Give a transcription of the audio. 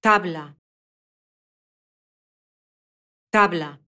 tabla. Tabla.